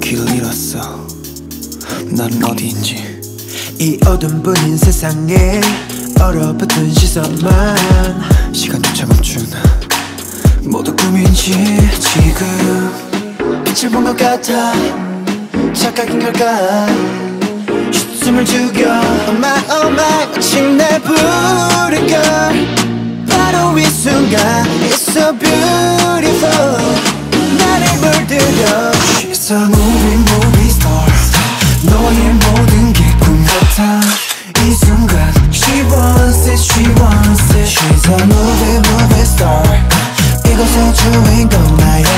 길을 잃었어. 나는 어디인지. 이 어둠 뿐인 세상에 얼어붙은 시선만 시간조차 멈춘 모두 꿈인지 지금 빛을 본 것 같아. 착각인 걸까? 숨을 죽여. Oh my oh my 마침 날 부른 걸 바로 이 순간 It's so beautiful She's a movie movie star 이곳의 주인공 나에게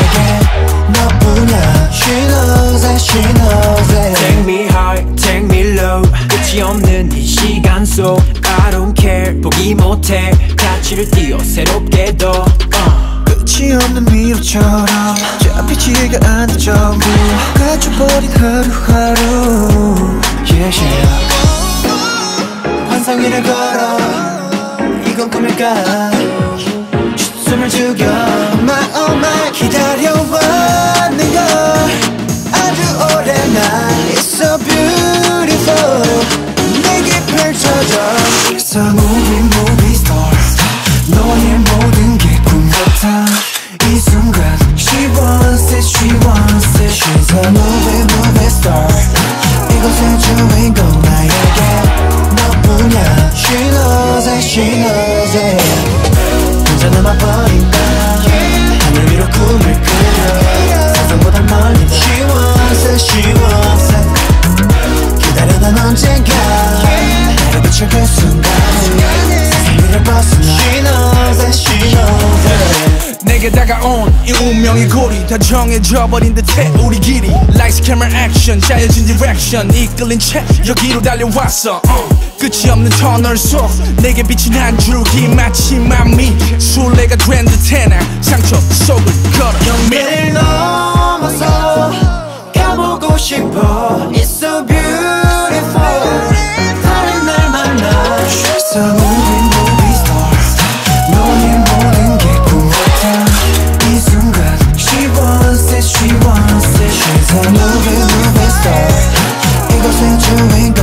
너뿐이야 She knows it she knows it Take me high, take me low 끝이 없는 이 시간 속 I don't care 포기 못해 가치를 띄어 새롭게 더 uh. 끝이 없는 미로처럼 저 빛이 가는 정부 갇혀버린 하루하루 yeah, yeah. 환상 위를 걸어 이건 꿈일까 숨을 죽여 My oh my 기다려왔는 걸 아주 오랜 날 It's so beautiful 내게 펼쳐져 She's a movie movie star 너의 모든 게 꿈 같아 이 순간 She wants it she wants it She's a movie movie star 이곳의 주인공 나에게 너뿐이야 She knows it she knows 내게 다가온 이 운명의 고리 다 정해져 버린 듯해 우리 길이. Lights, camera, action 짜여진 direction 이끌린 채 여기로 달려왔어. uh. 끝이 없는 터널 속 내게 비친 한 줄기 마치 맘이 술래가 된 듯해 나 상처 속을 걸어. 영매 since you ain't got.